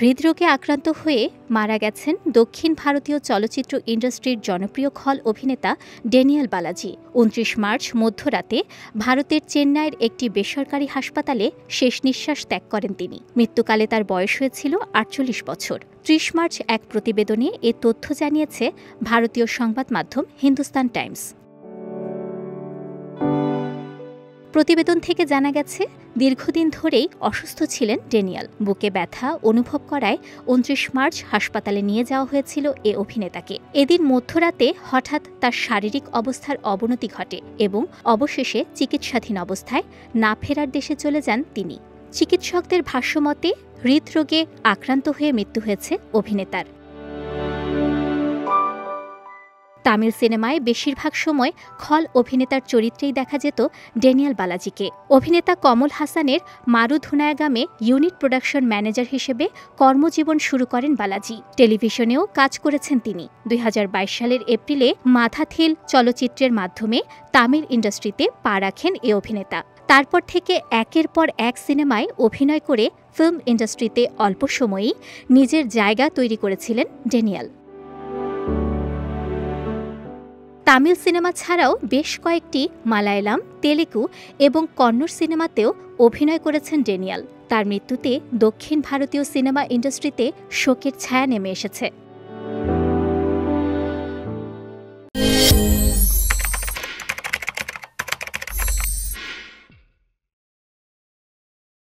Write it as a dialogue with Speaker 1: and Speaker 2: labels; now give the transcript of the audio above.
Speaker 1: হৃদরোগে আক্রান্ত হয়ে মারা গেছেন দক্ষিণ ভারতীয় চলচ্চিত্র ইন্ডাস্ট্রির জনপ্রিয় খল অভিনেতা ড্যানিয়েল বালাজি। উনত্রিশ মার্চ মধ্যরাতে ভারতের চেন্নাইয়ের একটি বেসরকারি হাসপাতালে শেষ নিঃশ্বাস ত্যাগ করেন তিনি। মৃত্যুকালে তার বয়স হয়েছিল আটচল্লিশ বছর। ত্রিশ মার্চ এক প্রতিবেদনে এ তথ্য জানিয়েছে ভারতীয় সংবাদ মাধ্যম হিন্দুস্তান টাইমস। প্রতিবেদন থেকে জানা গেছে, দীর্ঘদিন ধরেই অসুস্থ ছিলেন ডেনিয়াল। বুকে ব্যথা অনুভব করায় উনত্রিশ মার্চ হাসপাতালে নিয়ে যাওয়া হয়েছিল এ অভিনেতাকে। এদিন মধ্যরাতে হঠাৎ তার শারীরিক অবস্থার অবনতি ঘটে এবং অবশেষে চিকিৎসাধীন অবস্থায় না ফেরার দেশে চলে যান তিনি। চিকিৎসকদের ভাষ্যমতে, হৃদরোগে আক্রান্ত হয়ে মৃত্যু হয়েছে অভিনেতার। তামিল সিনেমায় বেশিরভাগ সময় খল অভিনেতার চরিত্রেই দেখা যেত ড্যানিয়াল বালাজিকে। অভিনেতা কমল হাসানের মারু মারুধুনায়াগামে ইউনিট প্রোডাকশন ম্যানেজার হিসেবে কর্মজীবন শুরু করেন বালাজি। টেলিভিশনেও কাজ করেছেন তিনি। দুই হাজার বাইশ সালের এপ্রিলে মাথাথিল চলচ্চিত্রের মাধ্যমে তামিল ইন্ডাস্ট্রিতে পা রাখেন এ অভিনেতা। তারপর থেকে একের পর এক সিনেমায় অভিনয় করে ফিল্ম ইন্ডাস্ট্রিতে অল্প সময়েই নিজের জায়গা তৈরি করেছিলেন ডেনিয়াল তামিল সিনেমা ছাড়াও বেশ কয়েকটি মালায়ালাম, তেলেগু এবং কন্নড় সিনেমাতেও অভিনয় করেছেন ডেনিয়াল। তার মৃত্যুতে দক্ষিণ ভারতীয় সিনেমা ইন্ডাস্ট্রিতে শোকের ছায়া নেমে এসেছে।